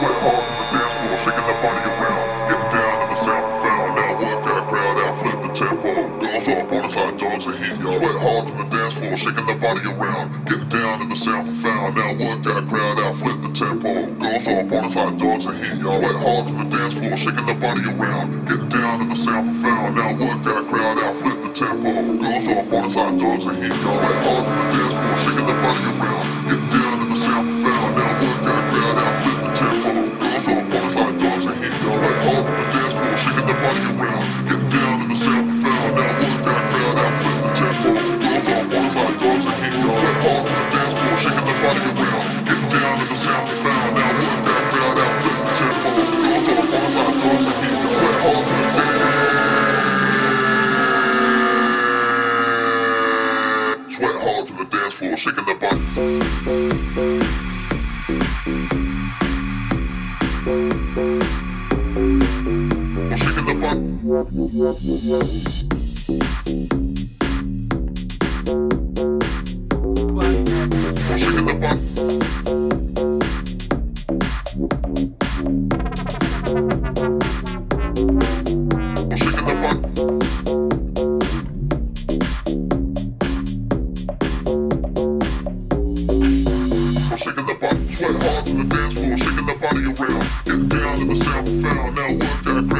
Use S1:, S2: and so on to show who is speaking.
S1: shaking the body around. Getting down to the sound profound. Now work that crowd out, flip the tempo. Up on the side, dogs are yo. Sweat hard from the dance floor, shaking the body around. Getting down to the sound profound. Now work that crowd out, the tempo. Up on the side, dogs are yo. Sweat hard from the dance floor, shaking the body around. Getting down to the sound profound. Now work that crowd out, flip the tempo. Up on the side, dogs are yo. Sweat hard from the the dance floor, shaking the body. Shaking the button I'm shaking the button, sweat hard on the dance floor, shaking the body around. Getting down to the sound profound. Now that